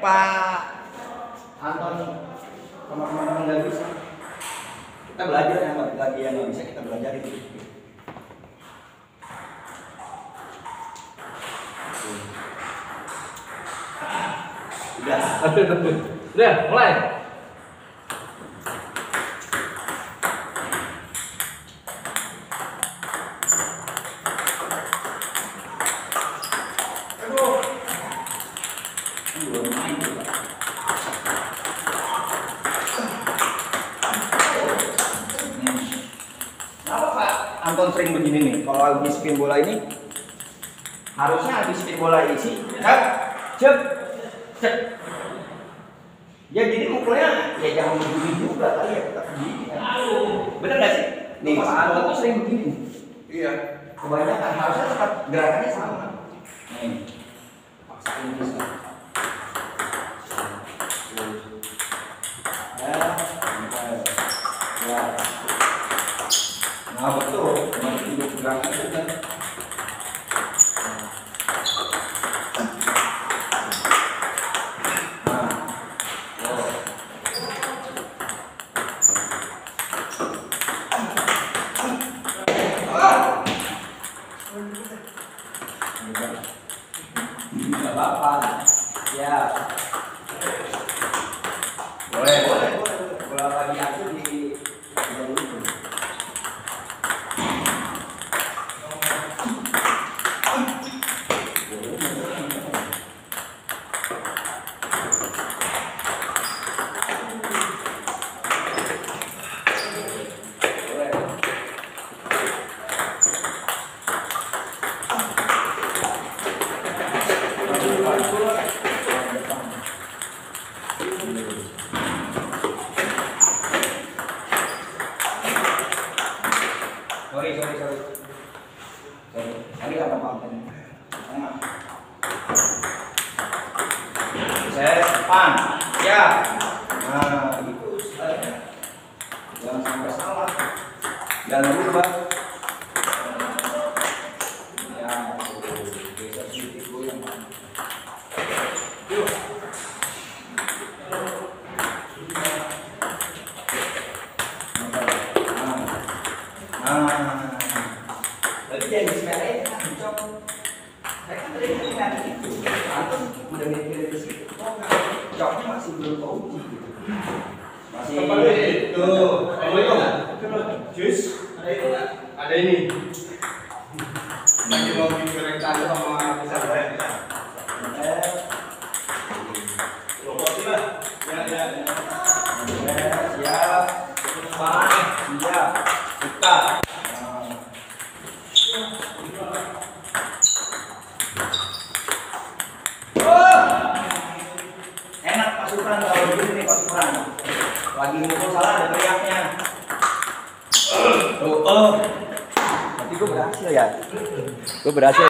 Pak. Anton teman-teman nggak bisa kita belajar yang lagi yang nggak bisa kita belajar itu. Udah. Udah, mulai. belum main juga. Kenapa Sering begini nih? Kalau habis spin bola ini harusnya habis spin bola isi, cek, cek, cek. Ya jadi mukulnya ya jangan begini juga kali ya kita begini. Bener gak sih? Nih Pak Anton tuh sering begini. Iya. Kebanyakan harusnya tetap gerakannya sama. Nih, paksain bisa. Ya, ya. Nah betul, cuma itu gerakan itu kan. Nah, oh. Ah! Enggak apa-apa. Ya. Boleh, boleh, boleh. Pagi aku di Apa Pak? Tengah. Saya depan. Ya. Nah, itu stylenya. Jangan sampai salah. Jangan lupa. Ya. Geser sedikit dulu yang mana. Yuk. Nah, nah, berarti yang. Saya kan. Antum udah mikir situ. Oh, masih belum. Masih. itu. Jus. Ada itu nggak? Ada ini. Lagi mau sama bisa. Ya, ya, ya. siap. Buka. Nah. Oh! Enak pasukan kalau begini nih pasukan. Lagi mukul salah ada teriaknya. Oh, oh. Berarti gue berhasil ya? Gue berhasil.